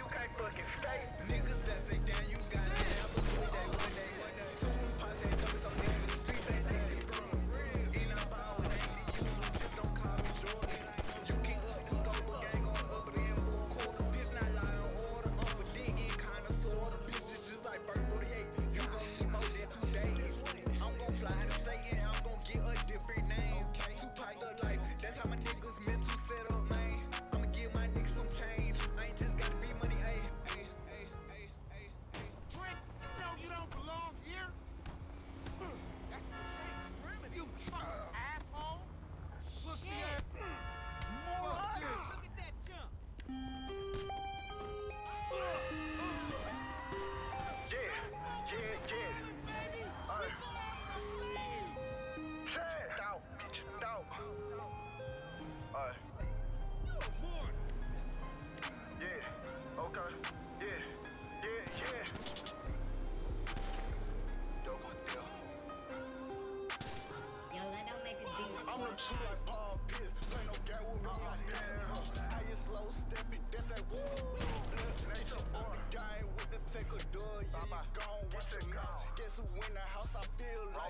you can't fucking stay. Niggas that stay down, you gotta have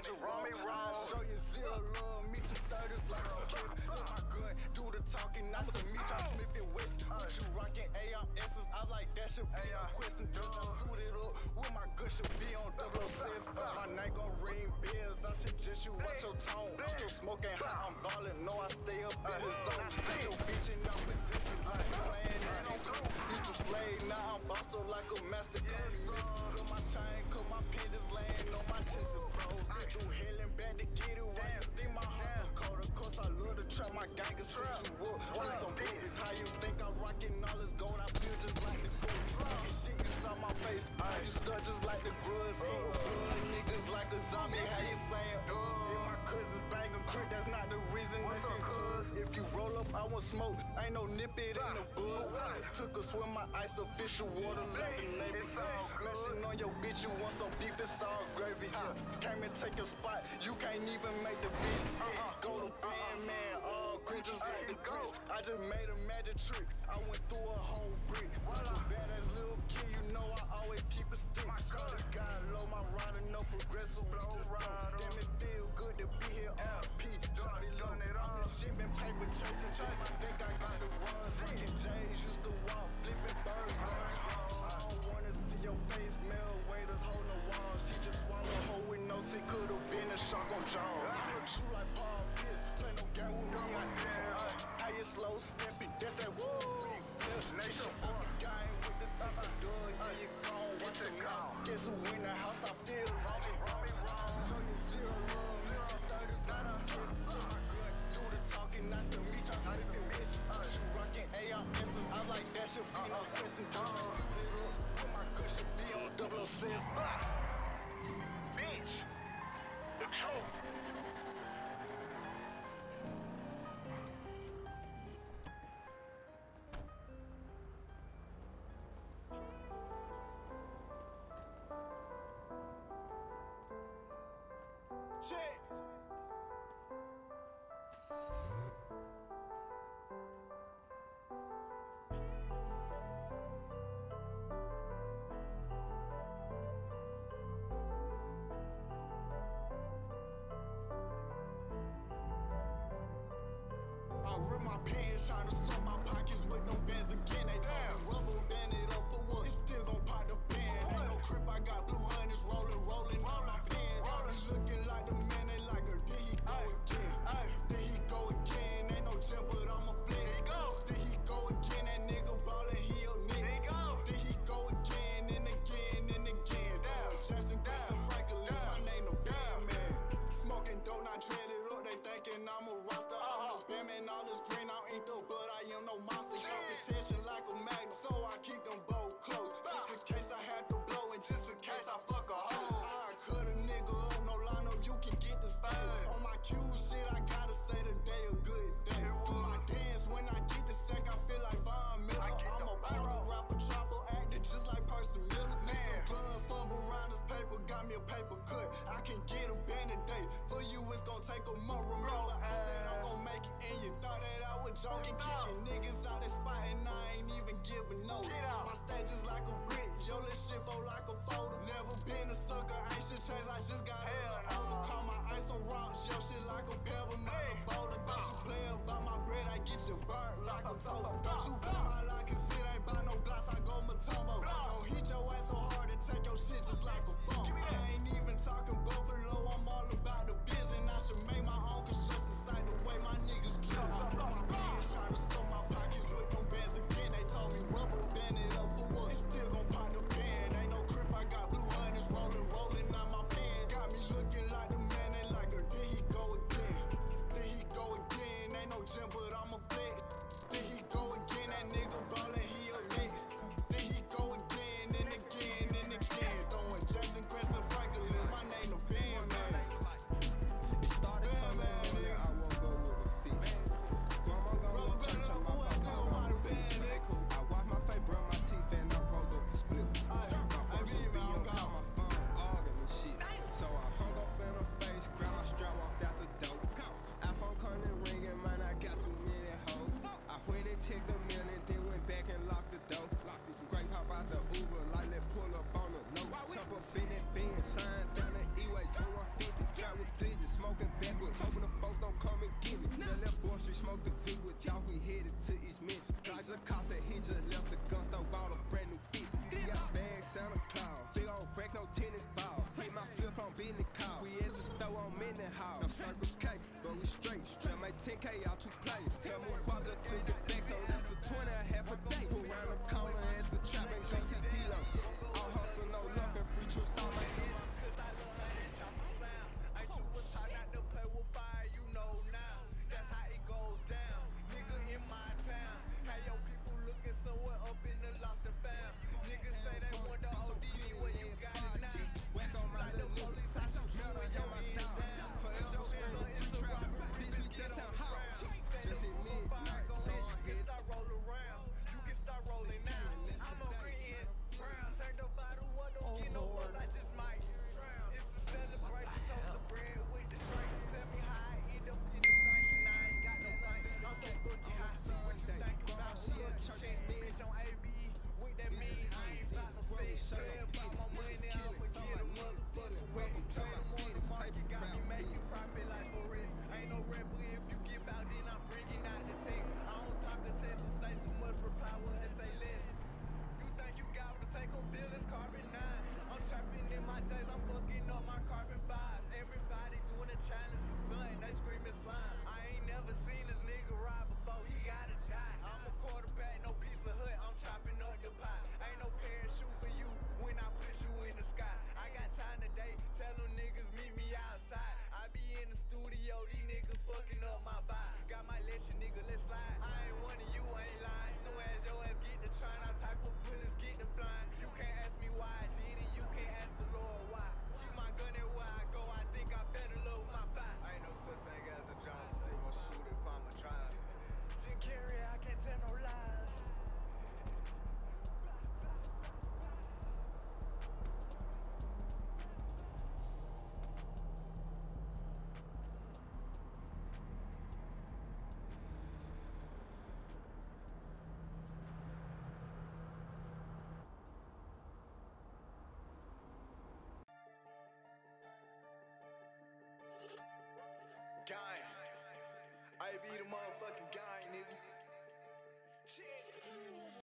like you run me wrong. Show you zero love. Me two thirties like a kid. Look my gun. Do the talking. Nice to meet y'all. Smith and West. What you rocking? ARSs. I like that should be no question. Just I suited up with my good should be on double six. My night gon' ring bells. I suggest you watch your tone. I'm still smoking hot. I'm ballin'. No, I stay up in the zone. Got your bitch in our positions like playing it on slave, now I'm bossed up like a master. Look my chain, cause my pendants laying on my chest and froze. Through hell and back to get it right. You think my heart so cold? Of course I love to trap. My gang can set you up. With some boobies, how you think I'm rocking all this gold? I feel just like the gold. Talking shit, saw my face. How you stuck just like the grudge. Full of niggas like a zombie. How you saying, uh? If my cousins bangin' crit, that's not the reason. Up, I want smoke. Ain't no nip it in the bud. I just took a swim, my ice official water like the Navy. Smashing on your bitch, you want some beef, it's all gravy. Yeah. Came and take a spot, you can't even make the bitch. Yeah. Go to band, man, all just like the grit. I just made a magic trick, I went through a whole brick. Bad ass little kid, you know I always keep a stick. Shorty got low, my rider no progressive. Damn, it feel good to be here. RP, Shorty low. I'm Check. I rip my pants, tryna stuff my pockets with them bands again. They talking gon' take a month. Remember, I said I'm gon' make it, and you thought that I was joking. Kicking niggas out that spot, and I ain't even giving notes. My stage is like a brick, yo, this shit fold like a folder. Never been a sucker, ain't shit changed, I just got Hell older. Call my ice on rocks, yo, shit like a pebble, mother hey. boulder. Don't you play about my bread, I get you burnt like a toast. Don't you play my life, cause it ain't about no blocks, I go Mutombo. Don't hit your ass so hard and take your shit just like a